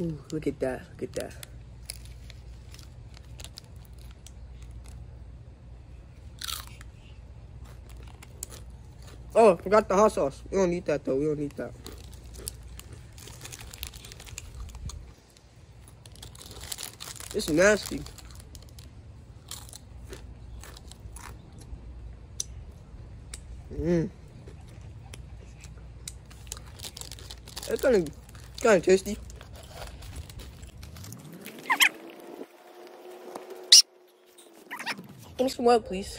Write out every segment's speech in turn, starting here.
Ooh, look at that. Look at that. Oh, forgot the hot sauce. We don't need that though. We don't need that. It's nasty. Mmm. It's kind of, kind of tasty. Give me some milk, please.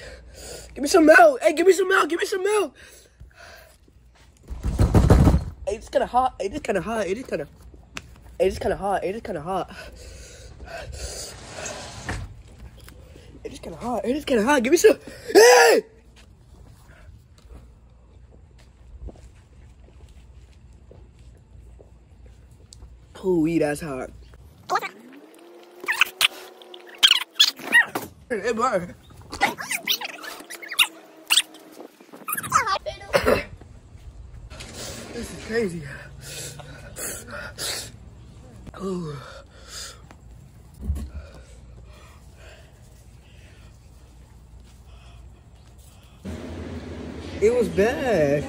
Give me some milk. Hey, give me some milk. Give me some milk. Hey, it's kind of hot. It is kind of hot. It is kind of. It is kind of hot. It is kind of hot. It is kind of hot. It is kind of hot. Give me some. Hey! Ooh, that's hot. Hey, bro. This is crazy. Ooh. It was bad.